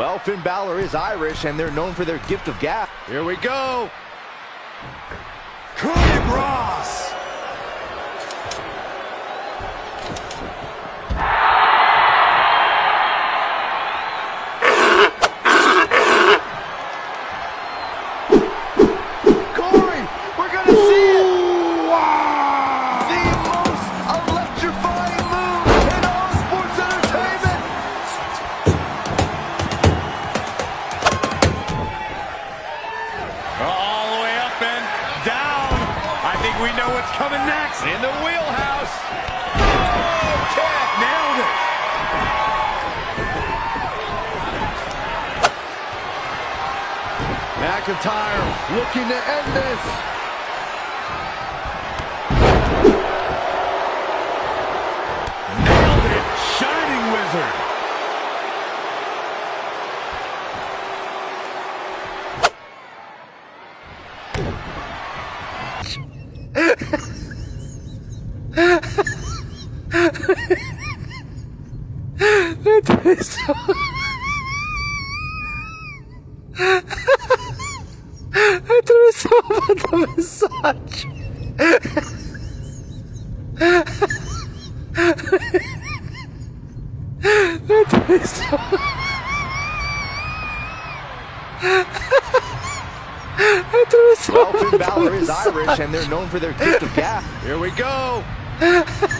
Well, Finn Balor is Irish, and they're known for their gift of gab. Here we go. Cody Rhodes. The way up and down. I think we know what's coming next. In the wheelhouse. Oh, kick. Nailed it. McIntyre looking to end this. Nailed it. Shining Wizard. that is so. I threw myself at the massage. I threw myself. Well, Finn Balor is Irish, and they're known for their gift of gab. Here we go.